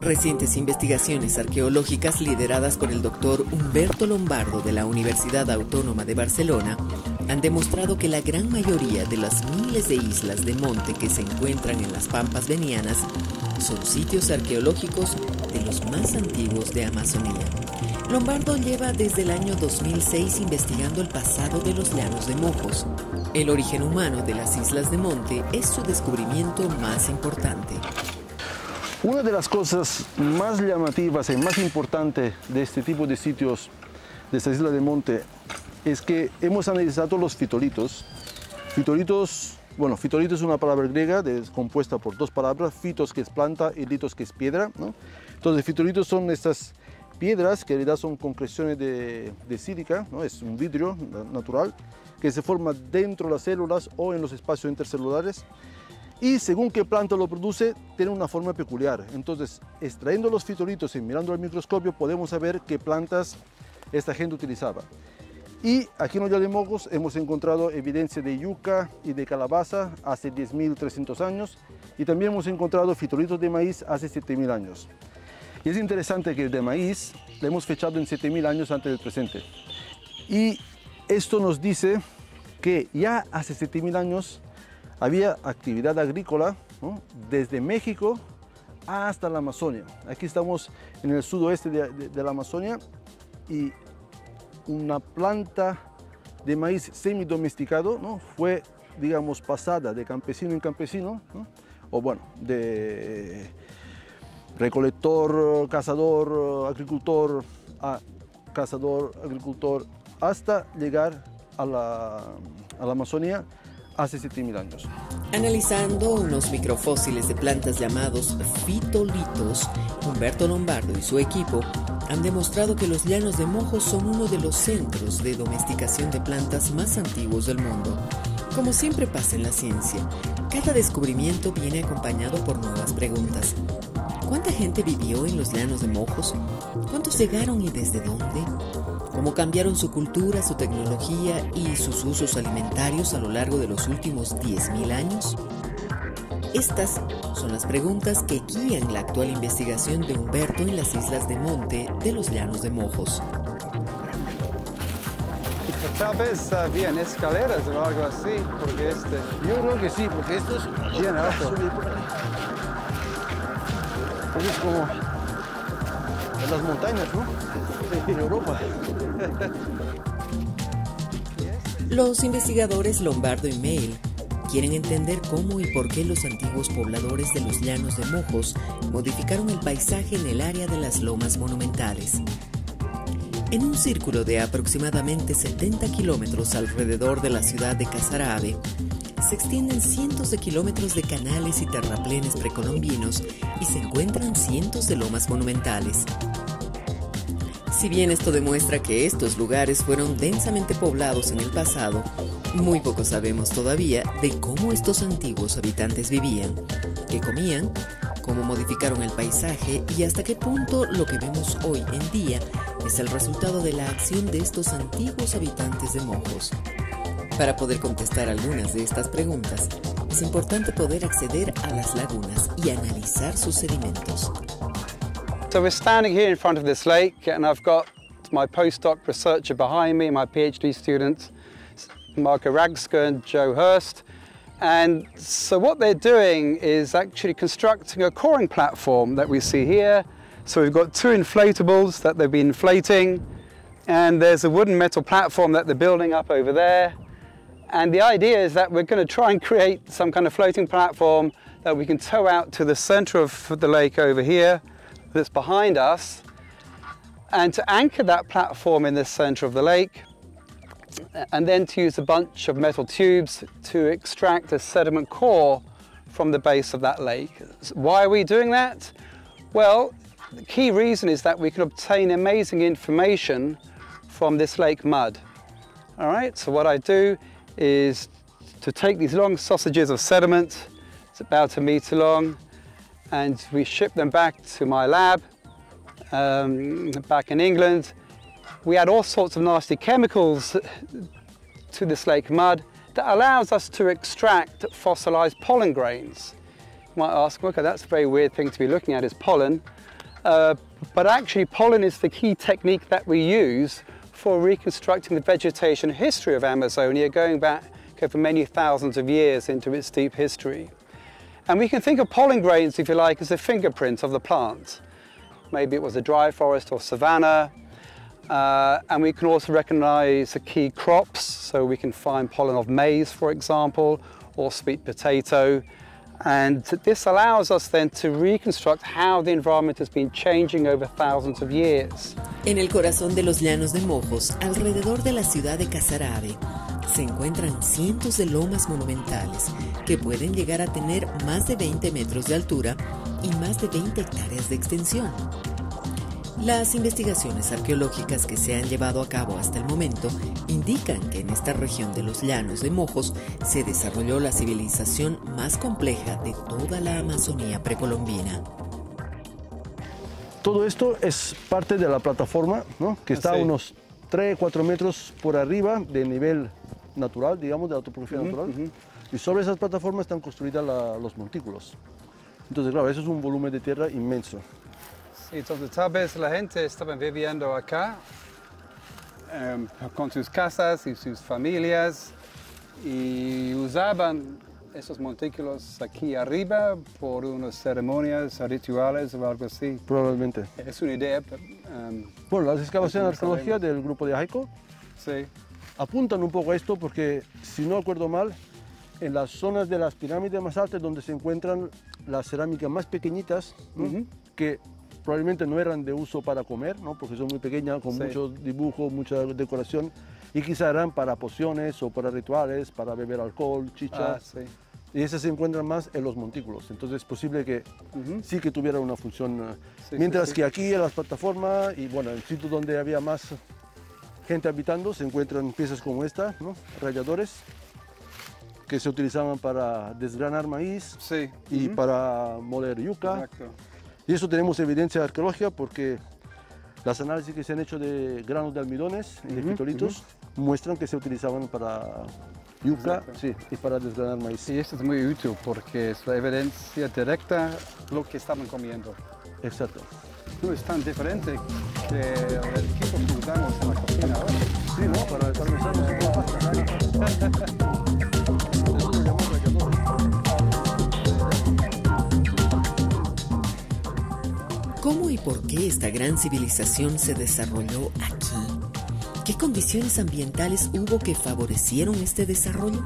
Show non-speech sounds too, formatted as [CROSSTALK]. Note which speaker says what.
Speaker 1: Recientes investigaciones arqueológicas lideradas por el doctor Humberto Lombardo de la Universidad Autónoma de Barcelona han demostrado que la gran mayoría de las miles de islas de monte que se encuentran en las pampas venianas son sitios arqueológicos de los más antiguos de Amazonía. Lombardo lleva desde el año 2006 investigando el pasado de los llanos de Mojos. El origen humano de las islas de monte es su descubrimiento más importante.
Speaker 2: Una de las cosas más llamativas y más importantes de este tipo de sitios, de esta isla de monte, es que hemos analizado los fitolitos. Fitolitos, bueno, fitolito es una palabra griega compuesta por dos palabras, fitos que es planta y litos que es piedra. ¿no? Entonces, fitolitos son estas piedras que en realidad son concreciones de, de sílica, ¿no? es un vidrio natural que se forma dentro de las células o en los espacios intercelulares y según qué planta lo produce, tiene una forma peculiar. Entonces, extrayendo los fitolitos y mirando al microscopio, podemos saber qué plantas esta gente utilizaba. Y aquí en de Mogos hemos encontrado evidencia de yuca y de calabaza hace 10.300 años y también hemos encontrado fitolitos de maíz hace 7.000 años. Y es interesante que el de maíz lo hemos fechado en 7.000 años antes del presente. Y esto nos dice que ya hace 7.000 años había actividad agrícola desde México hasta la Amazonia. Aquí estamos en el sudoeste de, la Amazonia y una planta de maíz semidomesticado ¿no? fue, digamos, pasada de campesino en campesino, o bueno, de recolector, cazador, agricultor a cazador, agricultor, hasta llegar a la, a la Amazonía hace 7.000 años.
Speaker 1: Analizando unos microfósiles de plantas llamados fitolitos, Humberto Lombardo y su equipo han demostrado que los llanos de Mojos son uno de los centros de domesticación de plantas más antiguos del mundo. Como siempre pasa en la ciencia, cada descubrimiento viene acompañado por nuevas preguntas. ¿Cuánta gente vivió en los llanos de Mojos? ¿Cuántos llegaron y desde dónde? cómo cambiaron su cultura, su tecnología y sus usos alimentarios a lo largo de los últimos 10.000 años? Estas son las preguntas que guían la actual investigación de Humberto en las islas de Monte de los Llanos de Mojos.
Speaker 3: Tal vez escaleras o algo así, porque este...
Speaker 2: Yo creo que sí, porque esto es
Speaker 3: bien alto.
Speaker 2: Es como en las montañas, ¿no? En Europa.
Speaker 1: Los investigadores Lombardo y Mail quieren entender cómo y por qué los antiguos pobladores de los llanos de Mojos modificaron el paisaje en el área de las lomas monumentales. En un círculo de aproximadamente 70 kilómetros alrededor de la ciudad de Casarabe, se extienden cientos de kilómetros de canales y terraplenes precolombinos y se encuentran cientos de lomas monumentales. Si bien esto demuestra que estos lugares fueron densamente poblados en el pasado, muy poco sabemos todavía de cómo estos antiguos habitantes vivían, qué comían, cómo modificaron el paisaje y hasta qué punto lo que vemos hoy en día es el resultado de la acción de estos antiguos habitantes de Mojos. Para poder contestar algunas de estas preguntas, es importante poder acceder a las lagunas y analizar sus sedimentos.
Speaker 3: So we're standing here in front of this lake and I've got my postdoc researcher behind me, my PhD students, Marco Ragska and Joe Hurst. And so what they're doing is actually constructing a coring platform that we see here. So we've got two inflatables that they've been inflating and there's a wooden metal platform that they're building up over there. And the idea is that we're going to try and create some kind of floating platform that we can tow out to the center of the lake over here that's behind us and to anchor that platform in the center of the lake and then to use a bunch of metal tubes to extract a sediment core from the base of that lake. Why are we doing that? Well, the key reason is that we can obtain amazing information from this lake mud. All right, so what I do is to take these long sausages of sediment, it's about a meter long, and we ship them back to my lab um, back in England. We add all sorts of nasty chemicals to this lake mud that allows us to extract fossilized pollen grains. You might ask, okay, that's a very weird thing to be looking at is pollen. Uh, but actually pollen is the key technique that we use for reconstructing the vegetation history of Amazonia going back over many thousands of years into its deep history. And we can think of pollen grains, if you like, as a fingerprint of the plant. Maybe it was a dry forest or savanna. Uh, and we can also recognize the key crops. So we can find pollen of maize, for example, or sweet potato. And this allows us then to reconstruct how the environment has been changing over thousands of years.
Speaker 1: En el corazón de los llanos de Mojos, alrededor de la ciudad de Casarabe, se encuentran cientos de lomas monumentales que pueden llegar a tener más de 20 metros de altura y más de 20 hectáreas de extensión. Las investigaciones arqueológicas que se han llevado a cabo hasta el momento indican que en esta región de los llanos de Mojos se desarrolló la civilización más compleja de toda la Amazonía precolombina.
Speaker 2: Todo esto es parte de la plataforma, ¿no? que está a unos 3, 4 metros por arriba del nivel natural, digamos, de la topografía natural. Y sobre esas plataformas están construidas los montículos. Entonces, claro, eso es un volumen de tierra inmenso.
Speaker 3: Sí, entonces tal vez la gente estaba viviendo acá em, con sus casas y sus familias y usaban esos montículos aquí arriba por unas ceremonias rituales o algo así.
Speaker 2: Probablemente.
Speaker 3: Es una idea.
Speaker 2: Um, bueno, las excavaciones arqueológicas del grupo de Jaico
Speaker 3: sí.
Speaker 2: apuntan un poco a esto porque, si no acuerdo mal, en las zonas de las pirámides más altas donde se encuentran las cerámicas más pequeñitas, que probablemente no eran de uso para comer, ¿no? porque son muy pequeñas, con mucho dibujo, mucha decoración, y quizá eran para pociones o para rituales, para beber alcohol, chicha.
Speaker 3: Ah, sí.
Speaker 2: Y esas se encuentran más en los montículos, entonces es posible que sí que tuviera una función. Eh, mientras que aquí en las plataformas y bueno, en sitios donde había más gente habitando se encuentran piezas como esta, ¿no? ralladores, que se utilizaban para desgranar maíz y para moler yuca. Y eso tenemos evidencia arqueológica porque las análisis que se han hecho de granos de almidones y de pitolitos muestran que se utilizaban para yuca sí, y para desgranar maíz.
Speaker 3: Y esto es muy útil porque es la evidencia directa lo que estaban comiendo.
Speaker 2: Exacto.
Speaker 3: No es tan diferente que el equipo que usamos en la cocina ahora.
Speaker 2: Sí, ¿no? Para desarrollar [LAUGHS]
Speaker 1: ¿Cómo por qué esta gran civilización se desarrolló aquí? ¿Qué condiciones ambientales hubo que favorecieron este desarrollo?